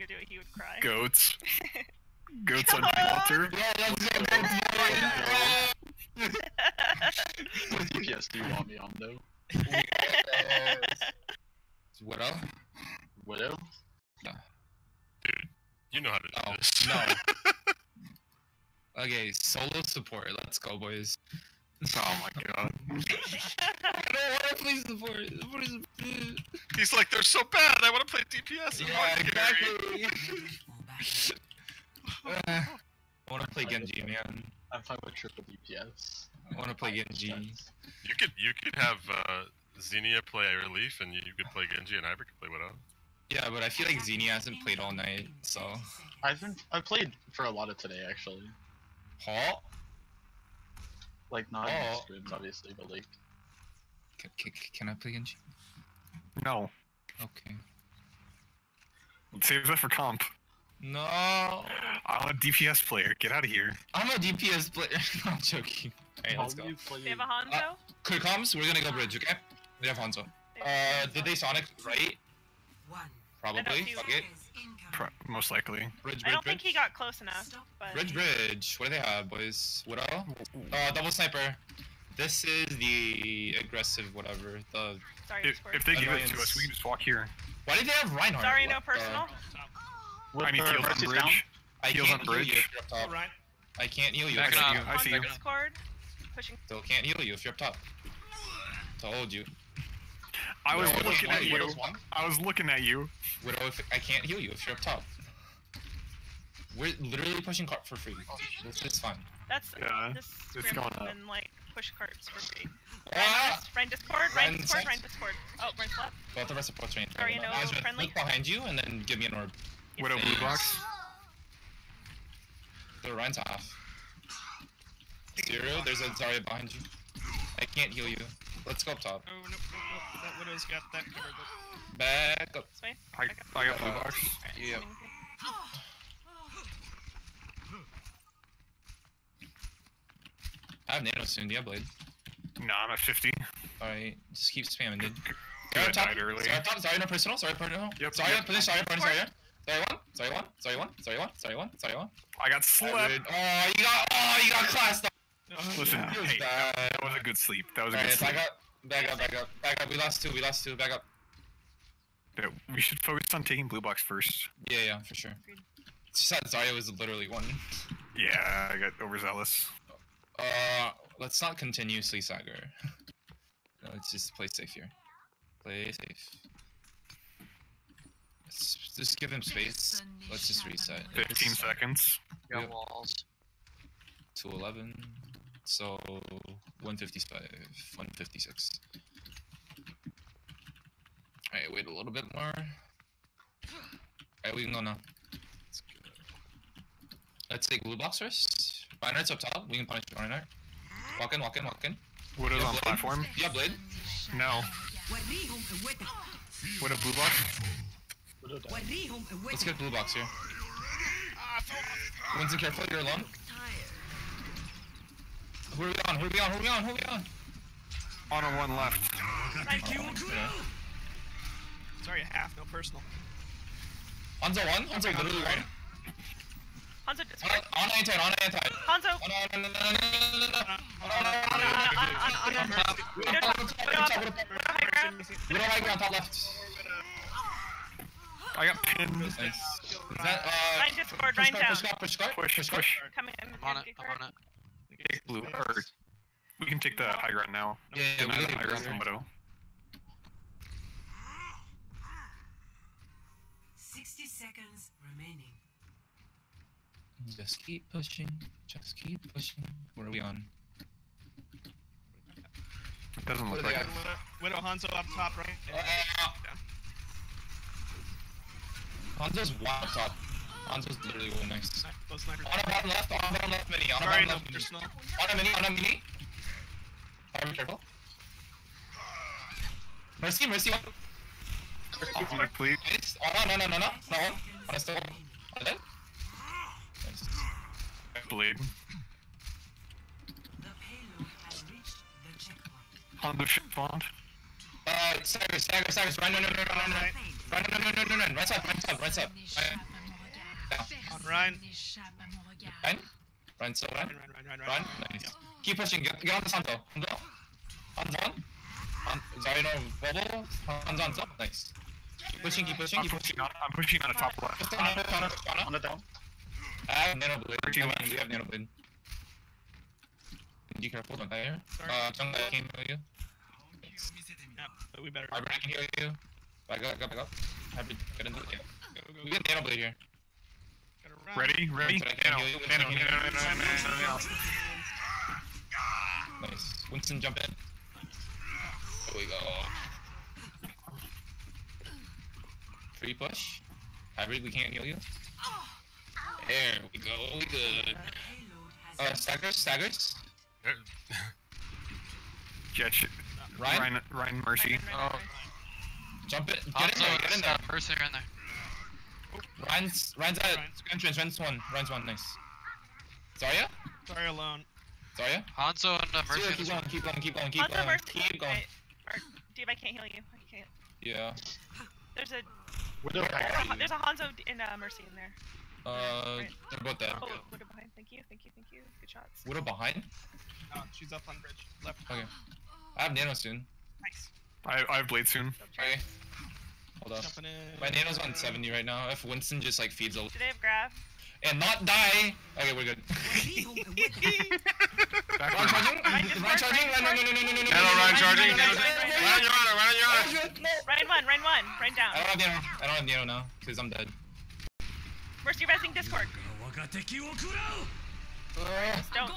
Hunga do it, he would cry. Goats. Goats on Walter. Yeah, let's go. What DPS do you want me on though? Widow? Dude, You know how to do Oh, this. no. Okay, solo support. Let's go, boys. Oh my god. I don't want to play support. Support is. He's like, they're so bad. I want to play DPS. Yeah, Hard exactly. Uh, I want to play Genji, man. I'm fine with triple DPS. I want to play Genji. You could you could have uh, Xenia play relief, and you, you could play Genji, and Ivor could play Widow. Yeah, but I feel like Xenia hasn't played all night, so. I've been I played for a lot of today actually. Paul? Like not Oh. in streams obviously, but like Can, can, can I play Genji? No. Okay. Save that for comp. No! I'm a DPS player. Get out of here. I'm a DPS player. I'm joking. Alright, let's go. How do They have a Hanzo? Quick comms, we're gonna go bridge, okay? We have Hanzo. Uh, did they Sonic right? One. Probably. Fuck it. Pro- most likely. Bridge, I don't think he got close enough. But Bridge, bridge. What do they have, boys? Widow? Uh, double sniper. This is the aggressive whatever. The Sorry, If, if they give it to us, we can just walk here. why did they have Reinhardt? Sorry, no personal. With I need the heals on bridge. down? I Heals can't on heal you bridge. up top. I can't heal you. I see you're I see you. Discord, pushing. Still can't heal you if you're up top. Told you. I was Widow, looking one, at you. Widow's one. I was looking at you. Widow, if I can't heal you if you're up top. We're literally pushing cart for free. This is fun. That's Yeah, this it's scrim going up. and like push carts for free. Ah! Rein Discord, Rein Rein Discord, sent- Rein Discord. Oh, Rein left. Both of our support train. Sorry, no, friendly? Look behind you and then give me an orb. Widow blue box. The Rein's off. Zero, there's a Zarya behind you. I can't heal you. Let's go up top. Oh, nope, nope, nope. That Widow's got that covered. though. Back up. This way. I, I got blue box. Yep. I have nano soon. Do you have blade? Nah, I'm at 50. Alright, just keep spamming, dude. Good, Zarya top. died early. Zarya top. Zarya no personal. Zarya personal. Yep, Zarya, yep. finish Zarya, finish Zarya. Zarya one. Sorry, one. Zarya one. Sorry, one. Zarya one. Sorry, one. I got I slept. would- Oh, you got. Oh, you got classed. up. Listen, It hey, that was a good sleep. That was a good Alright, sleep. back up. Back up. Back up. Back up. We lost two. We lost two. Back up. Yeah, we should focus on taking blue box first. Yeah, yeah, for sure. It's just that Zarya was literally one. Yeah, I got overzealous. Uh, let's not continuously Sagar. let's just play safe here. Play safe. Let's just give him space. Let's just reset. 15 seconds. Got Got walls. 211. So 155, 156. Alright, wait a little bit more. Alright, we can go now. Let's go. Let's take blue box first. Reinhardt's up top. We can punish Reinhardt. Walk in, walk in, walk in. Widow's Yeah, on Blade. platform. Yeah, Blade. No. Widow blue box. Let's get blue box here. Winston, careful, you're alone. Who are we on? Who are we on? Who are we on? Who are we on? On a one left. Yeah. Sorry, half, no personal. Hanzo one. Hanzo literally one. Hanzo On, Discord. on anti, on anti. Hanzo. High ground. We don't like on top left. I got pinned. Nice. Is that, uh, Rein Discord, Rein down. push guard, push Push, push push. Coming in. I'm on it. get I'm on it. Take blue. Or we can take the high ground now. Yeah, yeah, we the can high ground take from Widow. 60 seconds remaining. Just keep pushing. Just keep pushing. Where are we on? It doesn't look like they it. at? Widow Hanzo up top, right? Uh, Hanzo's one up top. Hanzo's literally one next. Those snipers. On a bottom left, on a bottom left mini, on a bottom left mini. personal. On a mini, on a mini. Alright, be careful. Mercy, Mercy, one. Oh, please. Nice. Oh, no, no, no, no, no. No one. On a still. On a dead. Nice. Blade. The payload has reached the checkpoint. On the ship font. Uh, stagger, stagger, stagger. Run, no, no, no, no, no, no. Right. Run, run, run, run, run, run. Right side, right side, right side. Rein. Down. On Rein. Rein. Rein, so run. Run, run, run, run, Run. run. Nice. Keep pushing. Get, get on the Santo. Hanzo. Hanzo on. On. Sorry, no. Bubble. Hanzo on top. Nice. Keep pushing, keep pushing, I'm keep pushing. pushing on. I'm pushing on the top left. Just counter, counter, counter. On the down. I have nano blade. I Thirteen mean, we have nano blade. Be careful, don't die here. Sorry. Uh, Jung, I can heal you. Yeah, but we better. I can heal you. Back up, back up, back up. Hybrid, get into it. Yeah. Go, go, go. We go. get nano blade here. Gotta run. Ready? Ready? Nice. Winston, jump in. There we go. Free push. Hybrid, we can't heal you. There we go. We good. Uh, staggers, staggers. Jet. sh- Rein, Rein. Rein. Mercy. Rein, Rein, Rein, jump it. Get in there. Get in there. Mercy in there. Rein's, Rein's at Rein's- entrance. Rein's one. Rein's one. Nice. Zarya? Sorry, alone. Zarya? Hanzo and uh, Mercy Zero, keep going, keep going, keep going, keep Also, going. Mercy. Keep going. Wait, or, Dave, I can't heal you. I can't. Yeah. There's a Widow there's a, there's a Hanzo in uh, Mercy in there. Uh, they're both dead. Oh, what behind? Thank you, thank you, thank you. Good shots. Widow behind? Oh, she's up on bridge. Left. Okay. I have nano soon. Nice. I, I have blade soon. Go. Okay. Hold up. My nano's on 70 right now. If Winston just like feeds a Do they have grab? and not die. Okay, we're good. Back Rein charging? Rein, Rein charging? Rein, Rein, no, no, no, no, no, no, no, Nano, no, charging. Nano, no, no, no, Run on your honor. Run on your honor. no, no. Rain one, rain one, rain down. I don't have nano. I don't have nano now because I'm dead. Mercy resing Discord. Uh, Don't.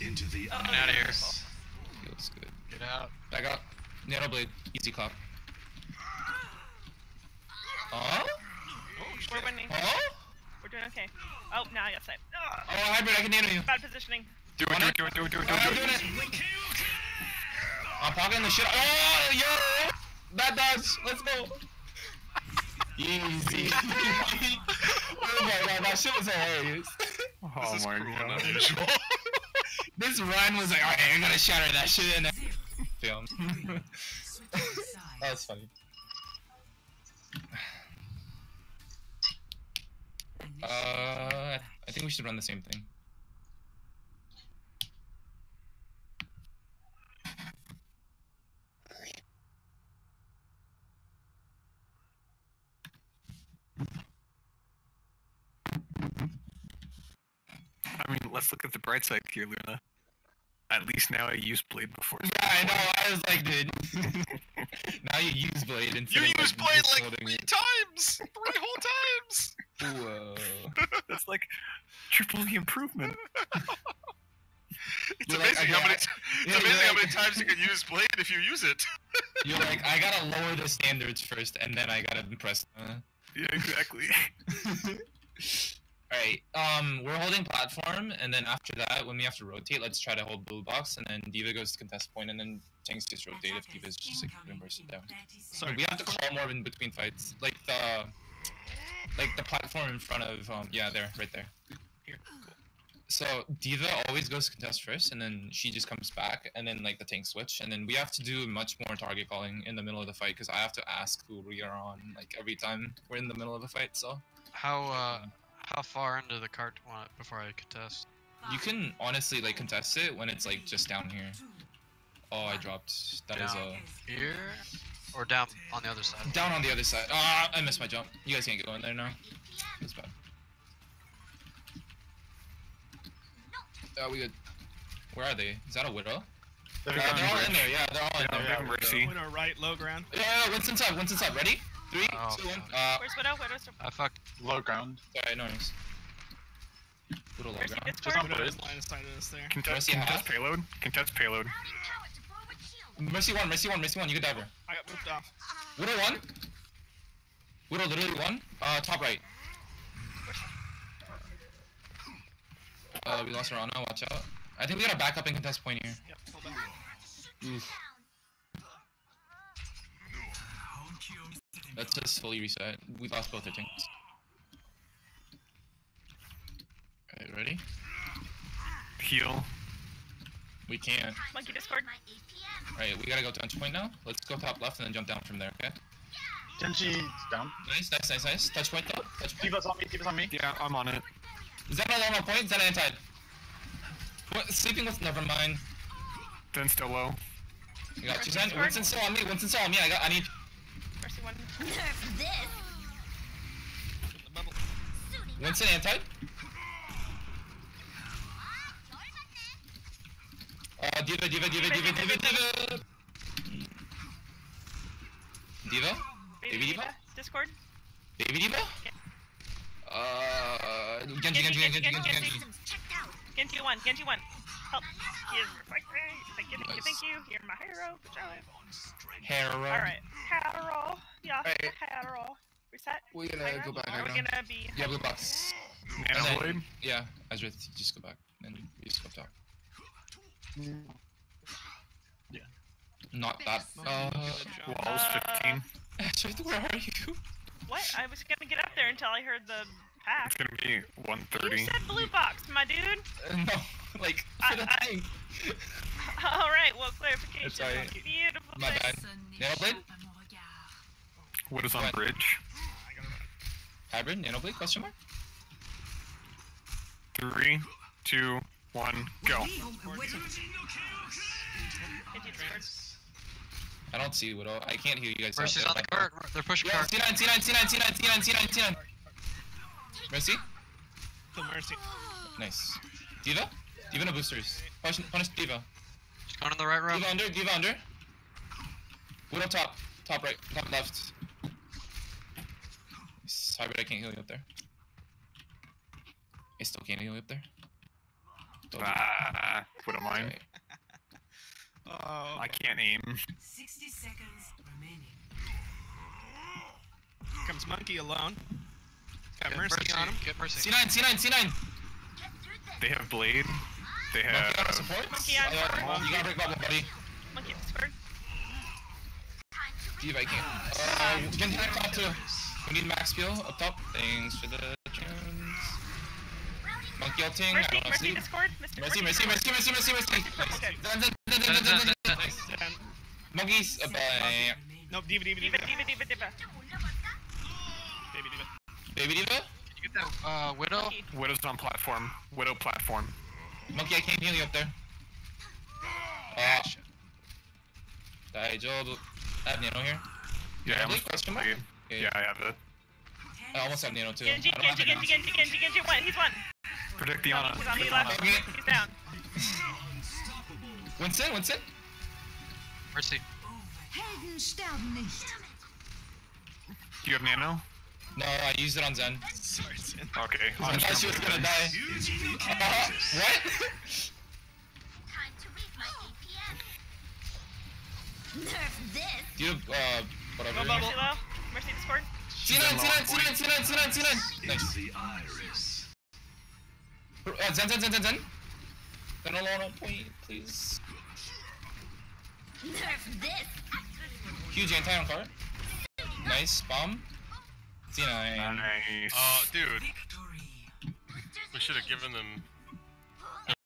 Into the Oh, Get out of here. feels good. Get out. Back up. Nano blade. Easy clap. Huh? We're winning. Huh? We're doing okay. Oh, now I got sight. Ugh, Oh, hybrid, I can nano you. bad positioning. Do it. Do it. Do it. Do it. Do it. Do Oh, I'm it. doing it. I'm pocketing the shit. Oh, yo! That dodge. Let's go. Easy. oh my god, that shit was hilarious. Oh This is my cruel god. unusual. this run was like, alright, I'm gonna shatter that shit in there. Film. that was funny. Uh, I think we should run the same thing. I mean, let's look at the bright side here, Luna. At least now I use blade before. Yeah, I know. I was like, dude. now you use blade instead You of used like, blade like three times. Three whole. Whoa. That's like triple the improvement. It's You're like, amazing how many. I- T- yeah, it's amazing you're how many times you can use blade if you use it. You're like, I gotta lower the standards first, and then I gotta impress. them. Yeah, exactly. Alright, um, we're holding platform, and then after that, when we have to rotate, let's try to hold blue box, and then D.Va goes to contest point, and then Tanks just rotate if D.Va's just like reverse it down. Sorry, we have to call more in between fights, like the, like the platform in front of, um, yeah, there, right there. Here, cool. So D.Va always goes to contest first, and then she just comes back, and then like the tank switch, and then we have to do much more target calling in the middle of the fight because I have to ask who we are on like every time we're in the middle of a fight. So How uh, how far into the cart do you want it before I contest? you can honestly like contest it when it's like just down here. Oh, I dropped. That is Down. a Here or down on the other side? down on the other side. Ah, I missed my jump. You guys can't go in there now. That's bad. Oh, we good. Where are they? Is that a widow? They're Yeah, on they're all in there. Yeah, they're all in Yeah, there. big mercy. Winner right, low ground. Yeah, yeah, Winston's up. Winston's up. Ready? Three, Oh, two, one. Uh, Where's Widow? Widow's to I fucked. Low ground. sorry, no worries. Little low Mercy ground. Discord. on Widow bridge. is line of sight of us there. Contest, Mercy contest payload. Contest payload. Mercy one, Mercy one, Mercy one. You good diver. I got moved off. Widow one. Widow literally one. Uh, top right. Uh, we lost Rana. Watch out. I think we gotta back up and contest point here. Yep, hold on. Oof. Let's just fully reset. We lost both our tanks. Okay, ready? Heal. We can't. Monkey Discord. Alright, we gotta go to punch point now. Let's go top left and then jump down from there, okay? Genji's down. Nice, nice, nice, nice. Touch point though. Touch point. Tifa's on me, Tifa's on me. Yeah, I'm on it. Zen alone on point. Zen anti. What? Sleeping with. Never mind. Then still low. You got two Zen. Winston still on me. Winston still on me. I got. I need. Mercy one. The bubble. Winston anti. Uh, D.Va, D.Va, D.Va, D.Va, D.Va, D.Va. D.Va? Baby Baby D.Va. D.Va? Discord. Baby D.Va? Uh, Genji, Genji, Genji, Genji, Genji, Genji. Genji one. Genji one. Help. Yes, Thank you. Thank you. Thank you. Thank you. You're my hero. Charlie. Hera. All right. Adderall. Yeah. Alright. Adderall. Reset. We're gonna go back. Are we I gonna be? Yeah, blue box. Nano then- Yeah, Ezra, just go back. And you just go up top. Yeah. Not that. Uh, Walls Uh, 15. Ezra, where are you? What? I was gonna get up there until I heard the pack. It's gonna be You 130. said blue box, my dude. Uh, no, like for the I- I- thing. All right. Well, clarification. It's alright. Beautiful. My bad. Nail blade? What is on What? bridge? Hybrid, nanoblade? Question mark? Three, two, one, go. I don't see Widow. I can't hear you guys. out Mercy's on the cart. They're pushing Yeah, cart. C9, C9, C9, C9, C9, C9, C9. Mercy? Kill Mercy. Nice. D.Va? D.Va no boosters. Punish, punish D.Va. She's going in the right room. D.Va under, D.Va under. Widow top. Top right, top left. Sorry, but I can't heal you up there. I still can't heal you up there. Don't- Ah, wouldn't mind. Alright. Oh. I can't aim. 60 seconds remaining. Comes Monkey alone. Got Get Mercy, on him. Get Mercy. C9, C9, C9! They have blade. They Monkey on have. support? Monkey on Uh, support. You gotta break bubble, buddy. Monkey Discord. D.Va, I can't. Uh, Genji up top too. We need max peel up top. Thanks for the tunes. Monkey ulting. I Mercy. don't know. Mercy Sleep. Discord. Mr. Mercy, mercy, mercy, mercy, mercy, mercy. Monkeys. Uh, bye. Nope, D.Va, D.Va, D.Va. D.Va. D.Va. D.Va. D.Va. Baby D.Va. Baby Diva. Can you get that uh, Widow? Monkey. Widow's on platform. Widow platform. Monkey, I can't heal you up there. Ah. Daijoubu. I have Nano here. Yeah, Nano I'm blade? Question mark? blade. Yeah, Yeah, I have it. I almost have Nano too. Genji. I don't have Genji. Nano. Genji. Genji. Genji. Genji. Genji. One. Protect He's Diana. on me left. He's down. Winston, Winston. Mercy. Helden sterben. Do you have nano? No, I used it on Zen. Sorry, Sin. Okay. I thought she was gonna die. Uh, what? Do you have, uh, whatever. Go bubble. Mercy low. Mercy Discord. C9, C9, C9, C9, C9, C9. Nice. Uh, Zen, Zen, Zen, Zen, Zen. Zen alone on point, please. Huge anti on card. Nice bomb. C9. Nice. Uh, dude, Victory. we should have given them